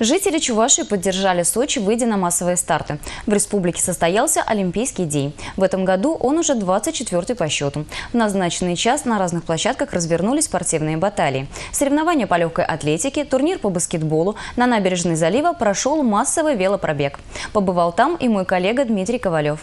Жители Чувашии поддержали Сочи, выйдя на массовые старты. В республике состоялся Олимпийский день. В этом году он уже 24-й по счету. В назначенный час на разных площадках развернулись спортивные баталии. Соревнования по легкой атлетике, турнир по баскетболу. На набережной залива прошел массовый велопробег. Побывал там и мой коллега Дмитрий Ковалев.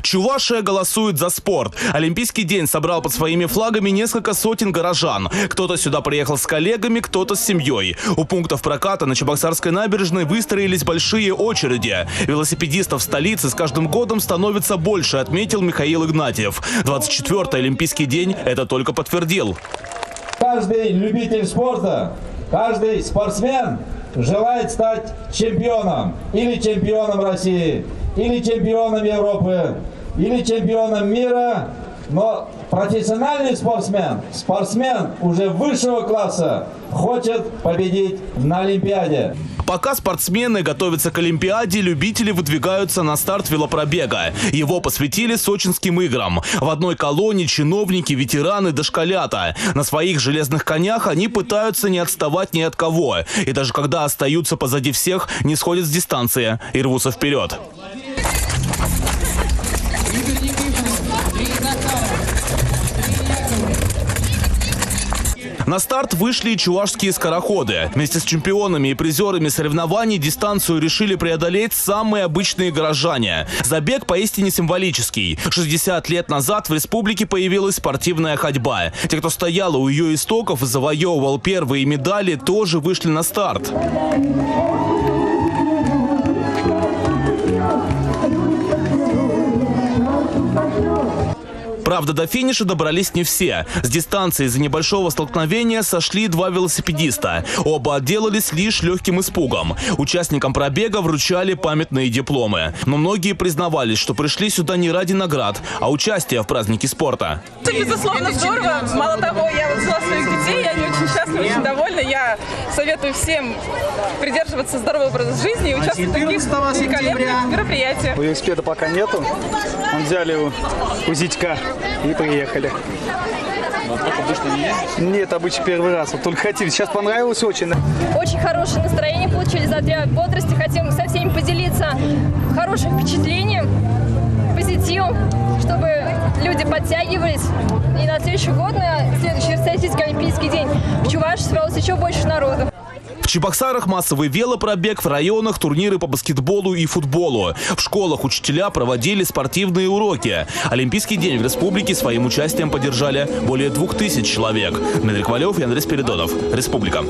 Чувашия голосует за спорт. Олимпийский день собрал под своими флагами несколько сотен горожан. Кто-то сюда приехал с коллегами, кто-то с семьей. У пунктов проката на Чебоксарской набережной выстроились большие очереди. Велосипедистов столицы с каждым годом становится больше, отметил Михаил Игнатьев. 24-й Олимпийский день это только подтвердил. Каждый любитель спорта, каждый спортсмен желает стать чемпионом или чемпионом России – или чемпионом Европы, или чемпионом мира, но профессиональный спортсмен, спортсмен уже высшего класса, хочет победить на Олимпиаде. Пока спортсмены готовятся к Олимпиаде, любители выдвигаются на старт велопробега. Его посвятили сочинским играм. В одной колонне чиновники, ветераны, дошколята. На своих железных конях они пытаются не отставать ни от кого. И даже когда остаются позади всех, не сходят с дистанции и рвутся вперед. На старт вышли чувашские скороходы. Вместе с чемпионами и призерами соревнований дистанцию решили преодолеть самые обычные горожане. Забег поистине символический. 60 лет назад в республике появилась спортивная ходьба. Те, кто стоял у ее истоков и завоевывал первые медали, тоже вышли на старт. Правда, до финиша добрались не все. С дистанции из-за небольшого столкновения сошли два велосипедиста. Оба отделались лишь легким испугом. Участникам пробега вручали памятные дипломы. Но многие признавались, что пришли сюда не ради наград, а участия в празднике спорта. Это, безусловно, здорово. Мало того, я вот взяла своих детей, они очень счастливы, очень довольны. Я советую всем придерживаться здорового образа жизни и участвовать в таких великолепных мероприятиях. У велосипеда пока нету. Он взяли у, у Зитька и приехали. Нет, обычно первый раз. Вот только хотели. Сейчас понравилось очень. Очень хорошее настроение получили за две бодрости. Хотим со всеми поделиться хорошим впечатлением, позитивом, чтобы люди подтягивались. И на следующий год, на следующий Российский Олимпийский день в Чувашии собралось еще больше народу. Чебоксарах массовый велопробег, в районах турниры по баскетболу и футболу. В школах учителя проводили спортивные уроки. Олимпийский день в республике своим участием поддержали более двух тысяч человек. Дмитрий Ковалев и Андрей Спиридонов. Республика.